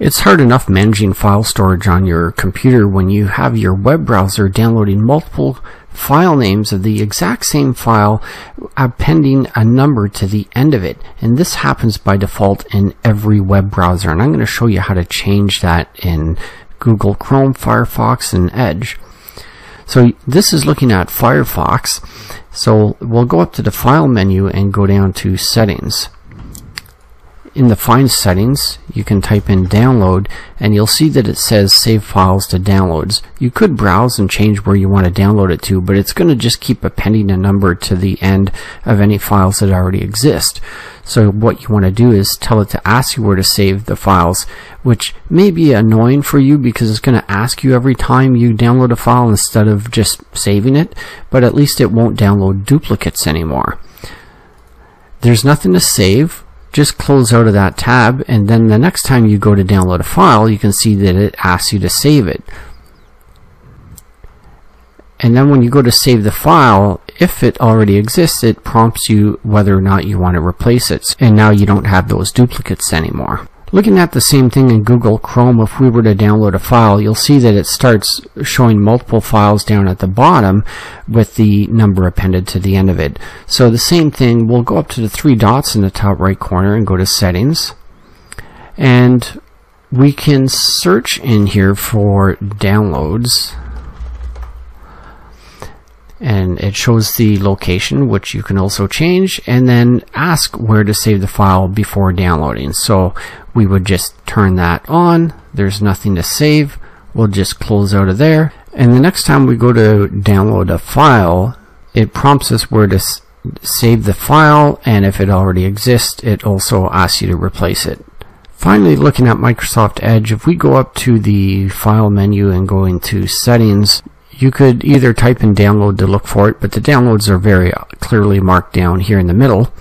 It's hard enough managing file storage on your computer when you have your web browser downloading multiple file names of the exact same file appending a number to the end of it. And this happens by default in every web browser. And I'm going to show you how to change that in Google Chrome, Firefox, and Edge. So this is looking at Firefox. So we'll go up to the File menu and go down to Settings in the Find settings, you can type in download and you'll see that it says save files to downloads. You could browse and change where you want to download it to, but it's going to just keep appending a number to the end of any files that already exist. So what you want to do is tell it to ask you where to save the files, which may be annoying for you because it's going to ask you every time you download a file instead of just saving it, but at least it won't download duplicates anymore. There's nothing to save, just close out of that tab and then the next time you go to download a file you can see that it asks you to save it. And then when you go to save the file if it already exists it prompts you whether or not you want to replace it. And now you don't have those duplicates anymore Looking at the same thing in Google Chrome, if we were to download a file, you'll see that it starts showing multiple files down at the bottom with the number appended to the end of it. So the same thing, we'll go up to the three dots in the top right corner and go to Settings. And we can search in here for downloads and it shows the location which you can also change and then ask where to save the file before downloading. So we would just turn that on. There's nothing to save. We'll just close out of there. And the next time we go to download a file it prompts us where to save the file and if it already exists it also asks you to replace it. Finally, looking at Microsoft Edge, if we go up to the File menu and go into Settings, you could either type in download to look for it, but the downloads are very clearly marked down here in the middle.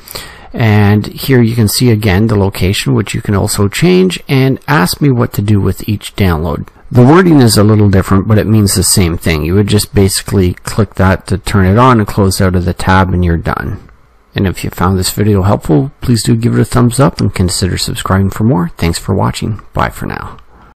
And here you can see again the location, which you can also change, and ask me what to do with each download. The wording is a little different, but it means the same thing. You would just basically click that to turn it on and close out of the tab and you're done. And if you found this video helpful, please do give it a thumbs up and consider subscribing for more. Thanks for watching. Bye for now.